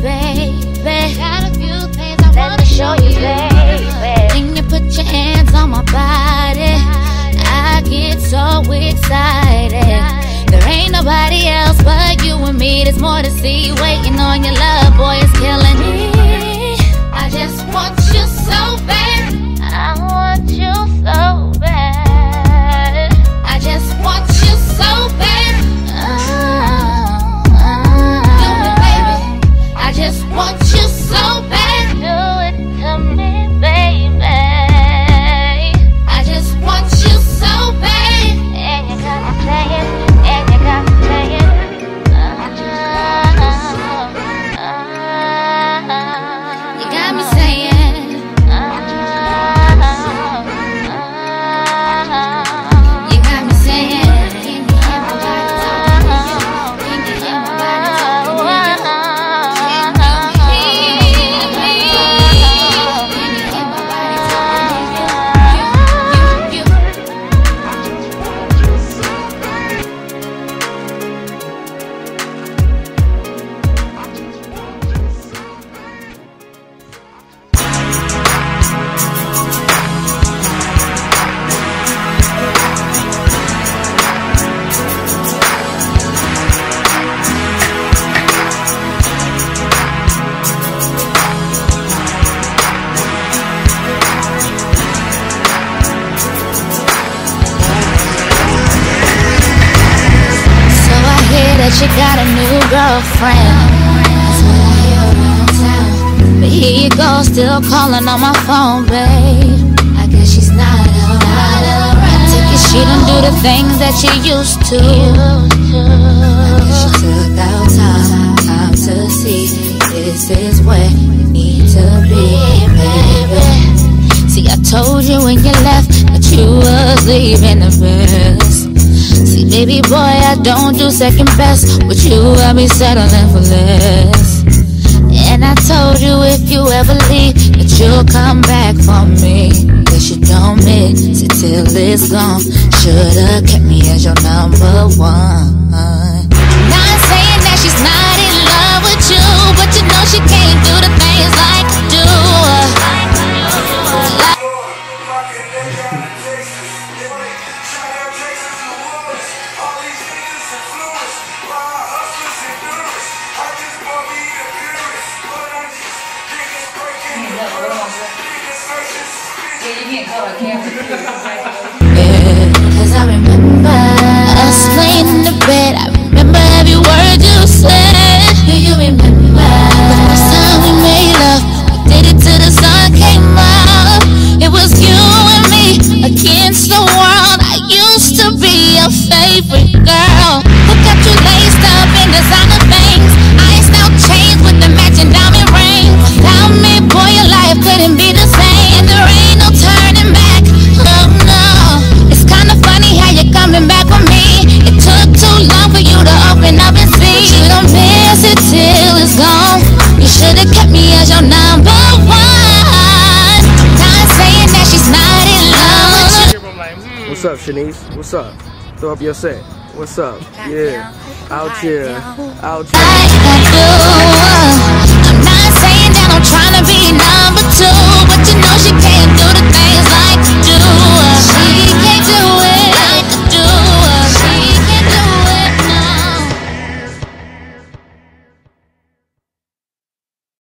baby. Got a few things I wanna show you, baby. When you put your hands on my body, I get so excited. There ain't nobody else but you and me. There's more to see. Waiting on your love, boy, it's killing me. Want you so bad. That you got a new girlfriend. But here you go, still calling on my phone, babe. I guess she's not around. I take it she don't do the things that she used to. I guess she took out time, time to see this is where you need to be, baby. See, I told you when you left that you was leaving the best. Baby boy, I don't do second best. With you, I'll be settling for less. And I told you if you ever leave, that you'll come back for me. Guess you don't miss it till it's gone. Should've kept me as your Yeah, Cause I remember us laying in the bed. I remember every word you said. Do you remember the first time we made love? We did it till the sun came up. It was you and me against the world. I used to be your favorite girl. Look at you laced up in designer up, Shanice? What's up? Throw up your set. What's up? Yeah. Out here. Out here. like I do.